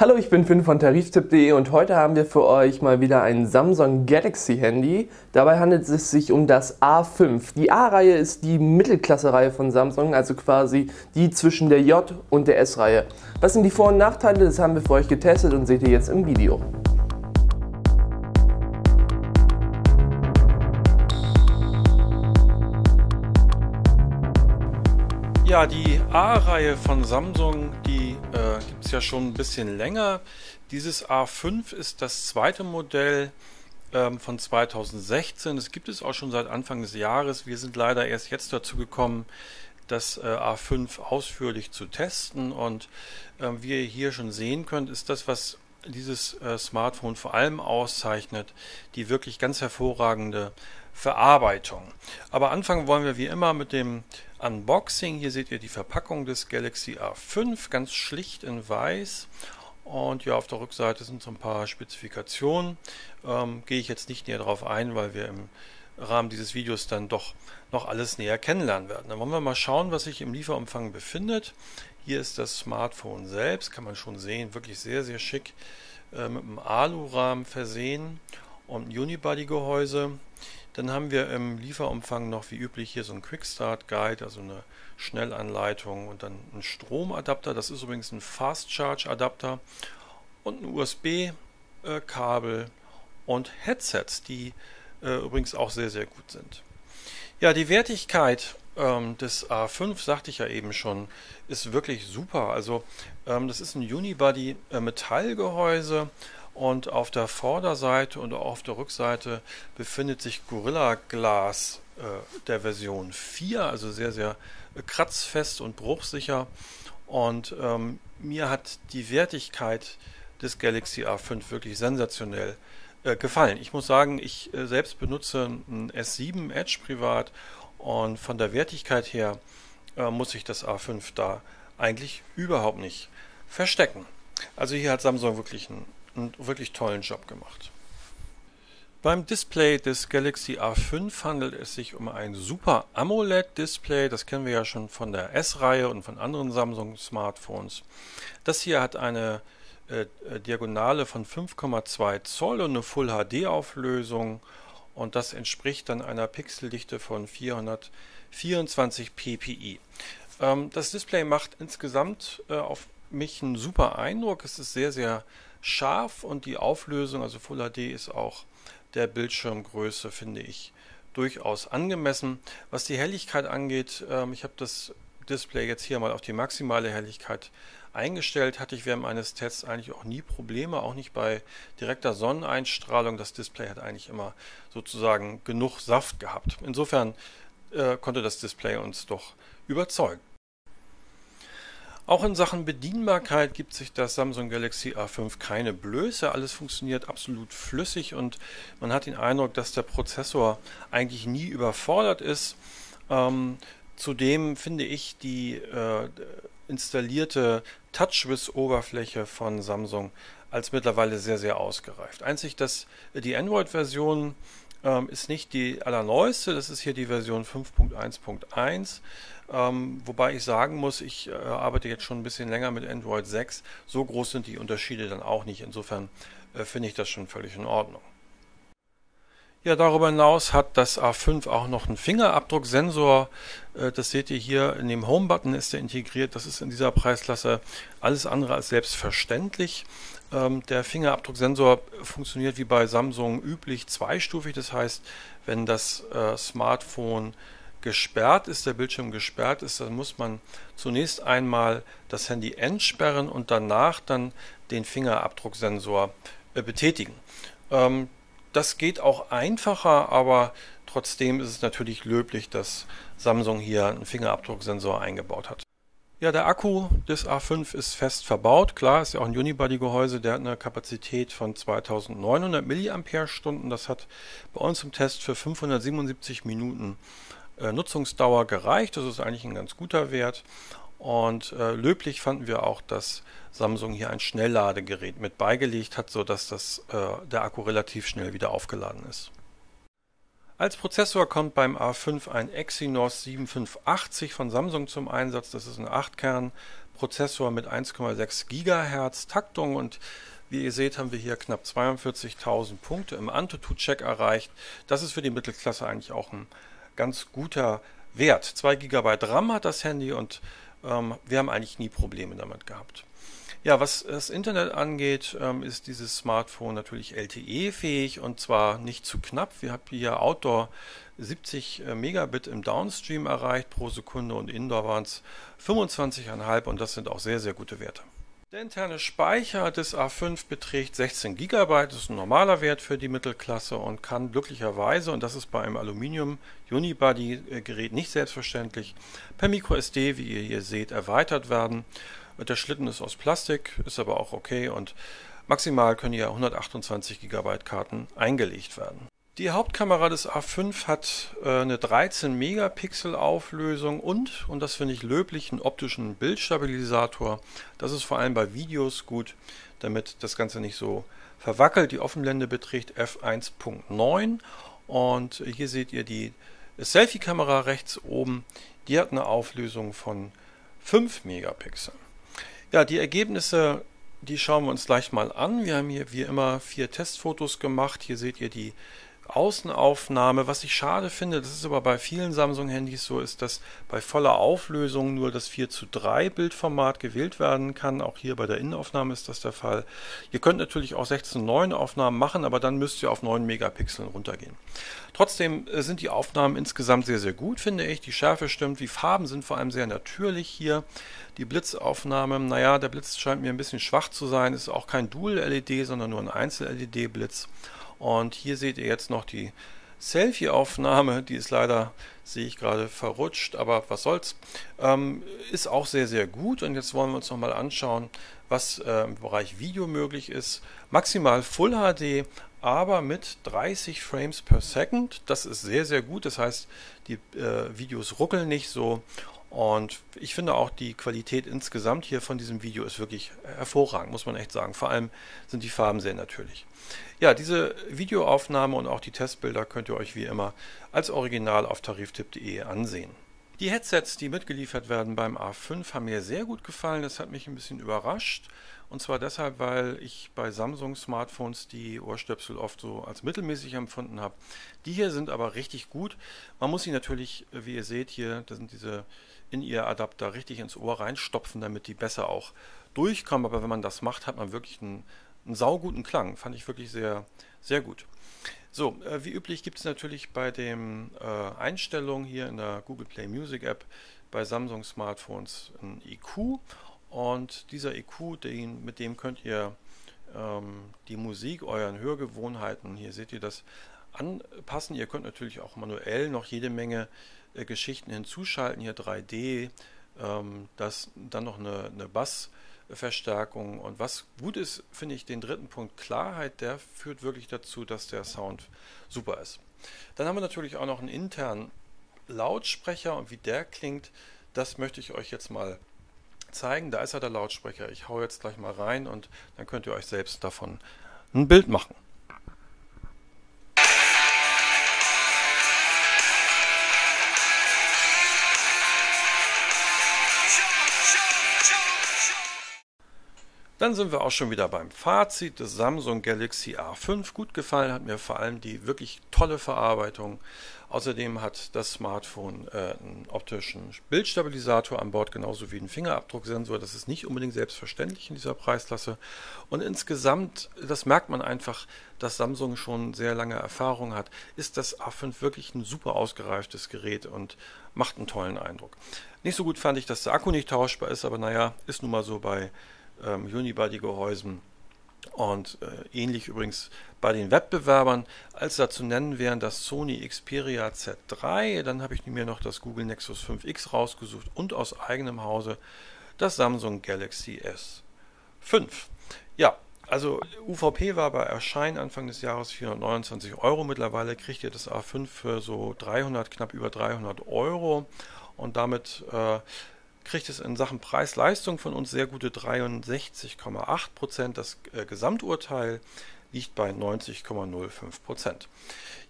Hallo, ich bin Finn von Tariftipp.de und heute haben wir für euch mal wieder ein Samsung Galaxy Handy. Dabei handelt es sich um das A5. Die A-Reihe ist die Mittelklasse-Reihe von Samsung, also quasi die zwischen der J und der S-Reihe. Was sind die Vor- und Nachteile? Das haben wir für euch getestet und seht ihr jetzt im Video. Ja, die A-Reihe von Samsung, die äh, gibt es ja schon ein bisschen länger. Dieses A5 ist das zweite Modell ähm, von 2016. Das gibt es auch schon seit Anfang des Jahres. Wir sind leider erst jetzt dazu gekommen, das äh, A5 ausführlich zu testen. Und äh, wie ihr hier schon sehen könnt, ist das, was dieses äh, Smartphone vor allem auszeichnet, die wirklich ganz hervorragende Verarbeitung. Aber anfangen wollen wir wie immer mit dem Unboxing. Hier seht ihr die Verpackung des Galaxy A5, ganz schlicht in weiß. Und ja, auf der Rückseite sind so ein paar Spezifikationen. Ähm, gehe ich jetzt nicht näher darauf ein, weil wir im Rahmen dieses Videos dann doch noch alles näher kennenlernen werden. Dann wollen wir mal schauen, was sich im Lieferumfang befindet. Hier ist das Smartphone selbst, kann man schon sehen, wirklich sehr, sehr schick äh, mit einem Alurahmen versehen und ein Unibody-Gehäuse. Dann haben wir im Lieferumfang noch wie üblich hier so ein Quick Start Guide, also eine Schnellanleitung und dann ein Stromadapter. Das ist übrigens ein Fast Charge Adapter und ein USB-Kabel und Headsets, die äh, übrigens auch sehr, sehr gut sind. Ja, die Wertigkeit ähm, des A5, sagte ich ja eben schon, ist wirklich super. Also ähm, das ist ein Unibody äh, Metallgehäuse und auf der Vorderseite und auch auf der Rückseite befindet sich Gorilla Glass äh, der Version 4, also sehr, sehr äh, kratzfest und bruchsicher. Und ähm, mir hat die Wertigkeit des Galaxy A5 wirklich sensationell äh, gefallen. Ich muss sagen, ich äh, selbst benutze ein S7 Edge privat und von der Wertigkeit her äh, muss ich das A5 da eigentlich überhaupt nicht verstecken. Also hier hat Samsung wirklich einen einen wirklich tollen Job gemacht. Beim Display des Galaxy A5 handelt es sich um ein Super AMOLED-Display. Das kennen wir ja schon von der S-Reihe und von anderen Samsung-Smartphones. Das hier hat eine äh, Diagonale von 5,2 Zoll und eine Full HD-Auflösung. Und das entspricht dann einer Pixeldichte von 424 ppi. Ähm, das Display macht insgesamt äh, auf mich einen super Eindruck. Es ist sehr, sehr scharf und die Auflösung, also Full HD, ist auch der Bildschirmgröße, finde ich, durchaus angemessen. Was die Helligkeit angeht, ähm, ich habe das Display jetzt hier mal auf die maximale Helligkeit eingestellt. Hatte ich während meines Tests eigentlich auch nie Probleme, auch nicht bei direkter Sonneneinstrahlung. Das Display hat eigentlich immer sozusagen genug Saft gehabt. Insofern äh, konnte das Display uns doch überzeugen. Auch in Sachen Bedienbarkeit gibt sich das Samsung Galaxy A5 keine Blöße. Alles funktioniert absolut flüssig und man hat den Eindruck, dass der Prozessor eigentlich nie überfordert ist. Ähm, zudem finde ich die äh, installierte TouchWiz-Oberfläche von Samsung als mittlerweile sehr, sehr ausgereift. Einzig, dass die Android-Version ähm, ist nicht die allerneueste, das ist hier die Version 5.1.1. Ähm, wobei ich sagen muss, ich äh, arbeite jetzt schon ein bisschen länger mit Android 6. So groß sind die Unterschiede dann auch nicht. Insofern äh, finde ich das schon völlig in Ordnung. Ja, darüber hinaus hat das A5 auch noch einen Fingerabdrucksensor. Äh, das seht ihr hier in dem Home-Button ist der integriert. Das ist in dieser Preisklasse alles andere als selbstverständlich. Ähm, der Fingerabdrucksensor funktioniert wie bei Samsung üblich zweistufig. Das heißt, wenn das äh, Smartphone gesperrt ist, der Bildschirm gesperrt ist, dann muss man zunächst einmal das Handy entsperren und danach dann den Fingerabdrucksensor äh, betätigen. Ähm, das geht auch einfacher, aber trotzdem ist es natürlich löblich, dass Samsung hier einen Fingerabdrucksensor eingebaut hat. Ja, der Akku des A5 ist fest verbaut. Klar, ist ja auch ein Unibody-Gehäuse, der hat eine Kapazität von 2900 mAh. Das hat bei uns im Test für 577 Minuten äh, Nutzungsdauer gereicht. Das ist eigentlich ein ganz guter Wert. Und äh, löblich fanden wir auch, dass Samsung hier ein Schnellladegerät mit beigelegt hat, sodass das, äh, der Akku relativ schnell wieder aufgeladen ist. Als Prozessor kommt beim A5 ein Exynos 7580 von Samsung zum Einsatz. Das ist ein 8-Kern Prozessor mit 1,6 GHz Taktung und wie ihr seht, haben wir hier knapp 42.000 Punkte im Antutu-Check erreicht. Das ist für die Mittelklasse eigentlich auch ein ganz guter Wert. 2 GB RAM hat das Handy und ähm, wir haben eigentlich nie Probleme damit gehabt. Ja, was das Internet angeht, ähm, ist dieses Smartphone natürlich LTE-fähig und zwar nicht zu knapp. Wir haben hier Outdoor 70 äh, Megabit im Downstream erreicht pro Sekunde und Indoor waren es 25,5 und das sind auch sehr, sehr gute Werte. Der interne Speicher des A5 beträgt 16 GB, das ist ein normaler Wert für die Mittelklasse und kann glücklicherweise, und das ist bei einem Aluminium Unibody Gerät nicht selbstverständlich, per MicroSD, wie ihr hier seht, erweitert werden. Der Schlitten ist aus Plastik, ist aber auch okay und maximal können hier 128 GB Karten eingelegt werden. Die Hauptkamera des A5 hat äh, eine 13 Megapixel Auflösung und, und das finde ich löblich, einen optischen Bildstabilisator. Das ist vor allem bei Videos gut, damit das Ganze nicht so verwackelt. Die Offenblende beträgt f1.9 und hier seht ihr die Selfie-Kamera rechts oben. Die hat eine Auflösung von 5 Megapixel. Ja, die Ergebnisse, die schauen wir uns gleich mal an. Wir haben hier wie immer vier Testfotos gemacht. Hier seht ihr die Außenaufnahme, was ich schade finde, das ist aber bei vielen Samsung-Handys so, ist, dass bei voller Auflösung nur das 4 zu 3 Bildformat gewählt werden kann. Auch hier bei der Innenaufnahme ist das der Fall. Ihr könnt natürlich auch 16:9 Aufnahmen machen, aber dann müsst ihr auf 9 Megapixeln runtergehen. Trotzdem äh, sind die Aufnahmen insgesamt sehr, sehr gut, finde ich. Die Schärfe stimmt, die Farben sind vor allem sehr natürlich hier. Die Blitzaufnahme, naja, der Blitz scheint mir ein bisschen schwach zu sein, ist auch kein Dual-LED, sondern nur ein Einzel-LED-Blitz. Und hier seht ihr jetzt noch die Selfie-Aufnahme, die ist leider, sehe ich gerade, verrutscht, aber was soll's. Ähm, ist auch sehr, sehr gut und jetzt wollen wir uns nochmal anschauen, was äh, im Bereich Video möglich ist. Maximal Full HD, aber mit 30 Frames per Second. Das ist sehr, sehr gut. Das heißt, die äh, Videos ruckeln nicht so und ich finde auch die Qualität insgesamt hier von diesem Video ist wirklich hervorragend, muss man echt sagen. Vor allem sind die Farben sehr natürlich. Ja, diese Videoaufnahme und auch die Testbilder könnt ihr euch wie immer als Original auf tariftipp.de ansehen. Die Headsets, die mitgeliefert werden beim A5, haben mir sehr gut gefallen. Das hat mich ein bisschen überrascht. Und zwar deshalb, weil ich bei Samsung-Smartphones die Ohrstöpsel oft so als mittelmäßig empfunden habe. Die hier sind aber richtig gut. Man muss sie natürlich, wie ihr seht hier, da sind diese In-Ear-Adapter richtig ins Ohr reinstopfen, damit die besser auch durchkommen. Aber wenn man das macht, hat man wirklich einen, einen sauguten Klang. Fand ich wirklich sehr, sehr gut. So, äh, wie üblich gibt es natürlich bei den äh, Einstellungen hier in der Google Play Music App bei Samsung Smartphones ein IQ und dieser IQ, den, mit dem könnt ihr ähm, die Musik euren Hörgewohnheiten, hier seht ihr das, anpassen. Ihr könnt natürlich auch manuell noch jede Menge äh, Geschichten hinzuschalten, hier 3D, ähm, das, dann noch eine, eine Bass- Verstärkung. Und was gut ist, finde ich den dritten Punkt Klarheit, der führt wirklich dazu, dass der Sound super ist. Dann haben wir natürlich auch noch einen internen Lautsprecher und wie der klingt, das möchte ich euch jetzt mal zeigen. Da ist ja der Lautsprecher. Ich haue jetzt gleich mal rein und dann könnt ihr euch selbst davon ein Bild machen. Dann sind wir auch schon wieder beim Fazit des Samsung Galaxy A5. Gut gefallen hat mir vor allem die wirklich tolle Verarbeitung. Außerdem hat das Smartphone äh, einen optischen Bildstabilisator an Bord, genauso wie einen Fingerabdrucksensor. Das ist nicht unbedingt selbstverständlich in dieser Preisklasse. Und insgesamt, das merkt man einfach, dass Samsung schon sehr lange Erfahrung hat, ist das A5 wirklich ein super ausgereiftes Gerät und macht einen tollen Eindruck. Nicht so gut fand ich, dass der Akku nicht tauschbar ist, aber naja, ist nun mal so bei ähm, Unibody-Gehäusen. Und äh, ähnlich übrigens bei den Wettbewerbern, als da zu nennen wären das Sony Xperia Z3, dann habe ich mir noch das Google Nexus 5X rausgesucht und aus eigenem Hause das Samsung Galaxy S5. Ja, also UVP war bei Erscheinen Anfang des Jahres 429 Euro. Mittlerweile kriegt ihr das A5 für so 300, knapp über 300 Euro und damit äh, kriegt es in Sachen Preis-Leistung von uns sehr gute 63,8 Prozent. Das äh, Gesamturteil liegt bei 90,05 Prozent.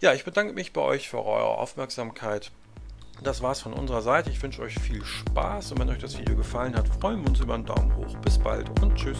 Ja, ich bedanke mich bei euch für eure Aufmerksamkeit. Das war's von unserer Seite. Ich wünsche euch viel Spaß und wenn euch das Video gefallen hat, freuen wir uns über einen Daumen hoch. Bis bald und tschüss.